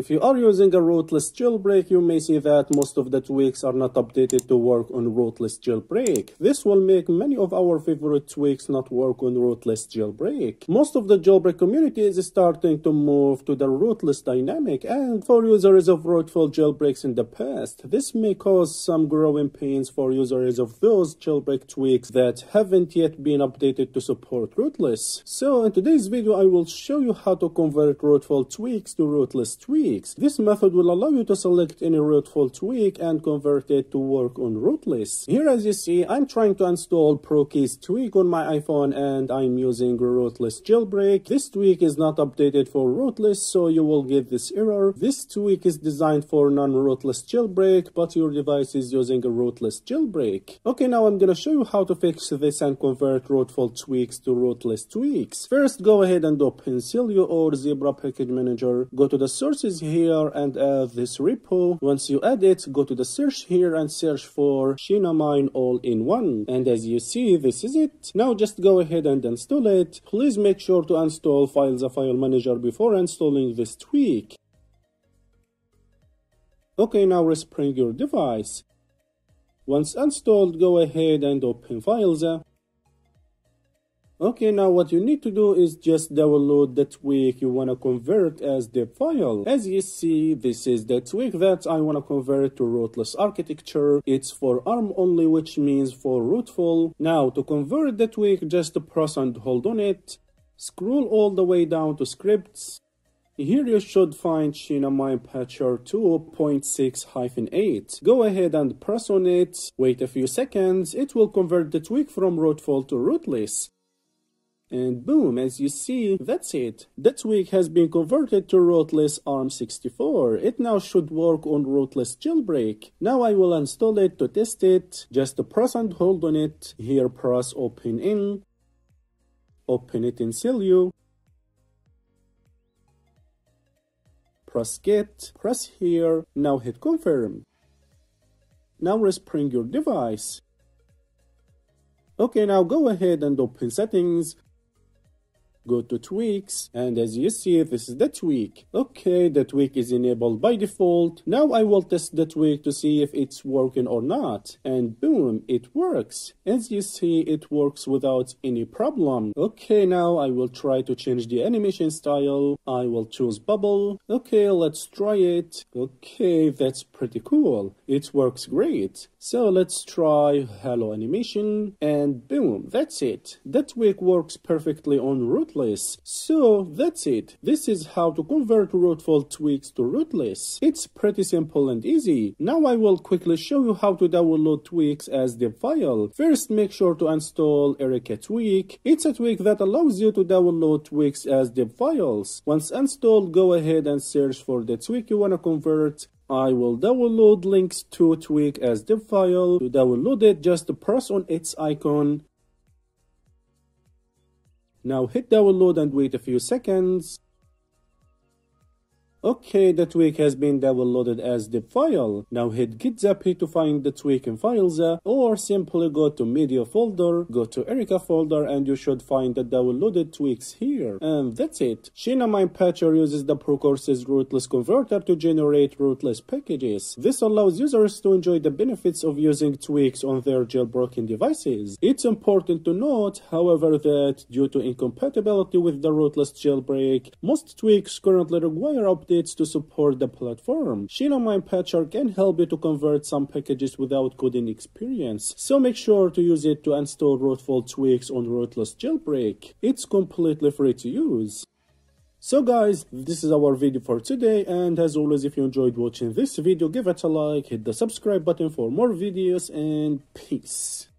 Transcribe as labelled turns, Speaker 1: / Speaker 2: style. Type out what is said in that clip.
Speaker 1: If you are using a rootless jailbreak, you may see that most of the tweaks are not updated to work on rootless jailbreak. This will make many of our favorite tweaks not work on rootless jailbreak. Most of the jailbreak community is starting to move to the rootless dynamic and for users of rootful jailbreaks in the past, this may cause some growing pains for users of those jailbreak tweaks that haven't yet been updated to support rootless. So in today's video, I will show you how to convert rootful tweaks to rootless tweaks tweaks. This method will allow you to select any rootful tweak and convert it to work on rootless. Here as you see, I'm trying to install ProKeys tweak on my iPhone and I'm using rootless jailbreak. This tweak is not updated for rootless, so you will get this error. This tweak is designed for non-rootless jailbreak, but your device is using a rootless jailbreak. Okay, now I'm gonna show you how to fix this and convert rootful tweaks to rootless tweaks. First, go ahead and open Sileo or Zebra Package Manager. Go to the sources here and add this repo. Once you add it, go to the search here and search for Xinam1ne all-in-one. And as you see, this is it. Now just go ahead and install it. Please make sure to install Filza File Manager before installing this tweak. Okay, now respring your device. Once installed, go ahead and open Filza. Okay, now what you need to do is just download the tweak you want to convert as the file. As you see, this is the tweak that I want to convert to rootless architecture. It's for ARM only, which means for rootful. Now, to convert the tweak, just press and hold on it. Scroll all the way down to scripts. Here you should find Xinam1ne Patcher 2.6-8. Go ahead and press on it, wait a few seconds, it will convert the tweak from rootful to rootless. And boom, as you see, that's it. That tweak has been converted to rootless ARM64. It now should work on rootless jailbreak. Now I will install it to test it. Just press and hold on it. Here press open in. Open it in Sileo. Press get, press here, now hit confirm. Now respring your device. Okay, now go ahead and open settings, go to tweaks and as you see this is the tweak. Okay the tweak is enabled by default. Now i will test the tweak to see if it's working or not and boom it works. As you see it works without any problem. Okay now i will try to change the animation style. I will choose bubble. Okay let's try it. Okay that's pretty cool. It works great. So let's try hello animation and boom that's it. That tweak works perfectly on root rootless. So that's it. This is how to convert rootful tweaks to rootless. It's pretty simple and easy. Now I will quickly show you how to download tweaks as the file. First make sure to install Erica tweak. It's a tweak that allows you to download tweaks as the files. Once installed, go ahead and search for the tweak you want to convert. I will download links to tweak as the file. To download it, just press on its icon now hit download and wait a few seconds. Okay, the tweak has been downloaded as the file. Now hit git zappy to find the tweak in files uh, or simply go to media folder, go to Erica folder and you should find the downloaded tweaks here. And that's it. Xinam1ne Patcher uses the Procursus rootless converter to generate rootless packages. This allows users to enjoy the benefits of using tweaks on their jailbroken devices. It's important to note, however, that due to incompatibility with the rootless jailbreak, most tweaks currently require updates updates to support the platform. Xinam1ne Patcher can help you to convert some packages without coding experience, so make sure to use it to install rootful tweaks on rootless jailbreak. It's completely free to use. So guys, this is our video for today and as always if you enjoyed watching this video give it a like, hit the subscribe button for more videos and peace.